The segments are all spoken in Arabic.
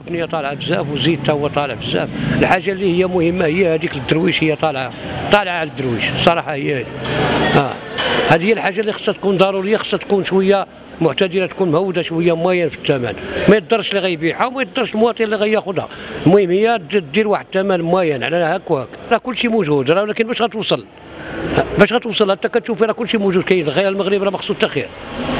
الدنيا طالعة بزاف وزيد تا هو طالع بزاف. الحاجة اللي هي مهمة هي هذيك الدرويش هي طالعة طالعة على الدرويش الصراحه هي هذه. آه هذه هي الحاجة اللي خصها تكون ضرورية خصها تكون شوية معتدله تكون مهوده شوية موين في الثمن. ما يضرش اللي غيبيعها وما يضرش المواطن اللي غياخذها المهم هي دير واحد الثمن موين على هاك وهاك. راه كلشي موجود راه ولكن باش غتوصل؟ باش غتوصل؟ انت كتشوف راه كلشي موجود. كاين غير المغرب راه مقصود التخير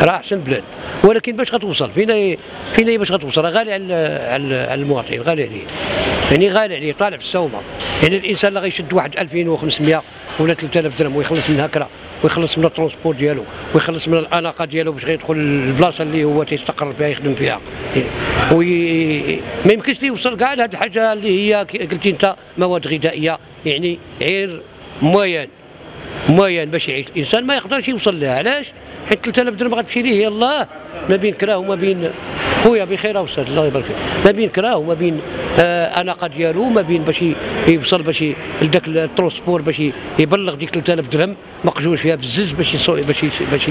راه أحسن بلاد. ولكن باش غتوصل؟ فينا فينا باش غتوصل؟ راه غالي على على المواطن غالي عليه. يعني غالي عليه طالع في السومه يعني الإنسان اللي غيشد واحد 2500 ولا 3000 درهم ويخلص من الكرا ويخلص من ال transport ديالو ويخلص من الاناقه ديالو باش غيدخل البلاصه اللي هو تيستقر فيها يخدم فيها. وي... ما يمكنش يوصل كاع لهذه الحاجة اللي هي قلتي انت مواد غذائية يعني غير موين moyen باش يعيش. الإنسان ما يقدرش يوصل لها. علاش؟ حيت 3000 درهم غتمشي ليه؟ يلاه ما بين كراه وما بين خويا بخير أستاذ الله يبارك فيك. ما بين كراه وما بين آه اناقه ديالو ما بين باش يوصل باش لذاك ال transport باش يبلغ ديك 3000 درهم مقجول فيها بزز باش باش باش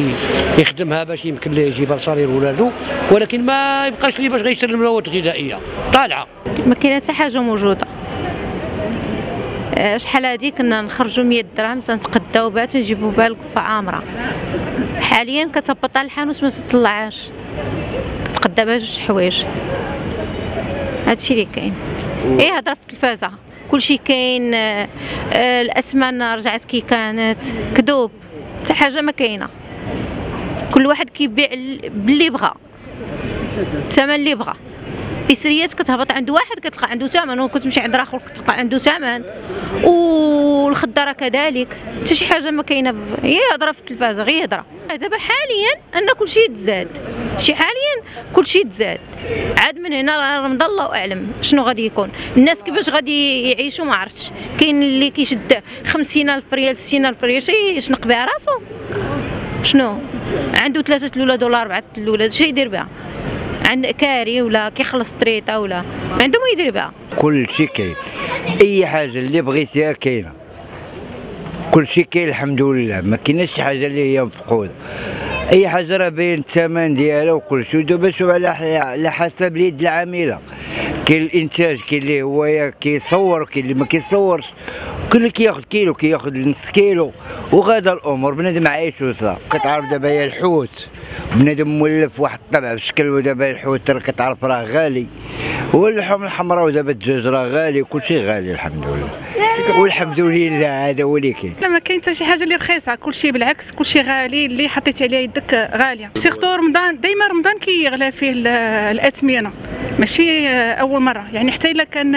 يخدمها باش يمكن ليه يجيب ل salaire ولادو ولكن ما يبقاش ليه باش غيشري المواد الغذائية. طالعة. ما كاينة حتى حاجة موجودة. شحال هادي كنا نخرجوا 100 درهم تنتقداو بها تنجيبوا بها القفه عامرة. حاليا كتهبط على الحانوت ما تطلعهاش. كتقدا بها جوج حوايج. هادشي اللي كاين. إيه هضرة في التلفازه كلشي كاين آه، آه، الاثمان رجعت كي كانت. كذوب. حتى حاجة ما كاينة. كل واحد كيبيع باللي بغى الثمن اللي بغى بسريات كتهبط عند واحد كتلقى عنده ثمن وكتمشي عند اخر كتلقى عنده ثمن. والخضارة كذلك. حتى شي حاجة ما كاينة هي هضرة في التلفازة غير هضرة. دابا حاليا أن كلشي يتزاد. شي حاليا كلشي يتزاد. عاد من هنا رمضان الله أعلم شنو غادي يكون. الناس كيفاش غادي يعيشوا ما عرفتش. كاين اللي كيشد 50000 ريال 60000 ريال شي يشنق بها راسو. شنو؟ عنده ثلاثة الأولاد ولا أربعة الأولاد شي يدير بها. عند كاري ولا كيخلص طريطة ولا ما عنده ما يدير بها كل شيء كاين. أي حاجة اللي بغيتيها كاينة. كل شيء كاين الحمد لله. ما كايناش شي حاجة اللي هي مفقودة. أي حاجة راه باين الثمن ديالها وكل شيء دابا شوف على حسب اليد العاملة. كاين الإنتاج كاين اللي هو كيصور وكاين اللي ما كيصورش. كل اللي كياخذ كيلو كياخذ نص كيلو. وغادا الأمور بنادم عايش وصا كتعرف دابا هي الحوت. بنادم مولف واحد الطبع في شكل ودابا الحوت راه كتعرف راه غالي. واللحوم الحمراء ودابا الدجاج راه غالي كلشي غالي الحمد لله. والحمد لله هذا هو اللي كاين. لا ما كاين حتى شي حاجة اللي رخيصة كلشي بالعكس كلشي غالي اللي حطيت عليه يدك غالية. سيرتو رمضان دائما رمضان كيغلى فيه الأثمنة. ماشي أول مرة. يعني حتى إلا كان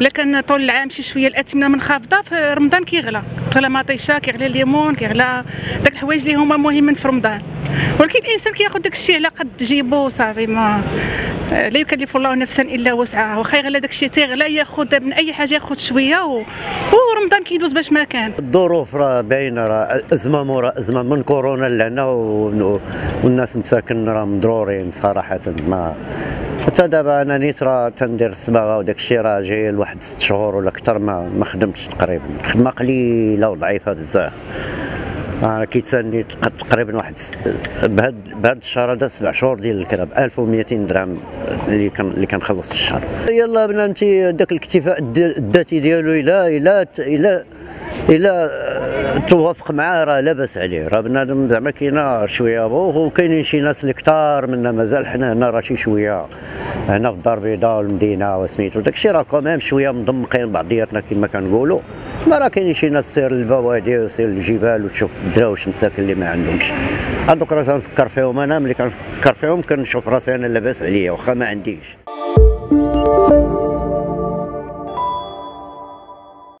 إلا كان طول العام شي شوية الأثمنة منخفضه في رمضان كيغلى. تغلى مطيشة كيغلى الليمون كيغلى داك الحوايج اللي هما مهمين في رمضان. ولكن الإنسان كياخذ داك الشيء على قد جيبو صافي ما لا يكلف الله نفسا إلا وسعها واخا يغلى داك الشيء تيغلى ياخذ من أي حاجة ياخذ شوية. ورمضان كيدوز باش ما كان الظروف راه باينة راه أزمة مورا أزمة من كورونا لهنا. والناس مساكن راه مضرورين صراحة ما حتى دابا أنا نيت راه تندير الصباغه وداك الشيء راه جاي لواحد ست شهور ولا أكثر ما ما خدمتش تقريبا خدمة قليلة وضعيفه بزاف أنا كيتسالني تقريبا واحد بهاد بهاد الشهر هذا سبع شهور ديال الكراب 1200 درهم اللي كان اللي كنخلص في الشهر. يلا بناتي داك الاكتفاء الذاتي ديالو الا إلا الا إلا توافق معاه راه لاباس عليه. راه بنادم زعما كاينة شوية وكاينين شي ناس اللي كثار منا مازال حنا هنا راه شي شوية. هنا في الدار البيضاء والمدينة وسميتو داكشي راه quand même شوية مضمقين بعضياتنا كما كنقولوا ما راه كاينين شي ناس سير للبوادي وسير للجبال وتشوف الدراوش مساكن اللي ما عندهمش. هذوك راه تنفكر فيهم. أنا ملي كنفكر فيهم كنشوف راسي أنا لاباس عليا واخا ما عنديش.